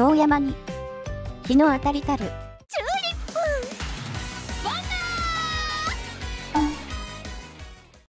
遠山に、日の当たりたる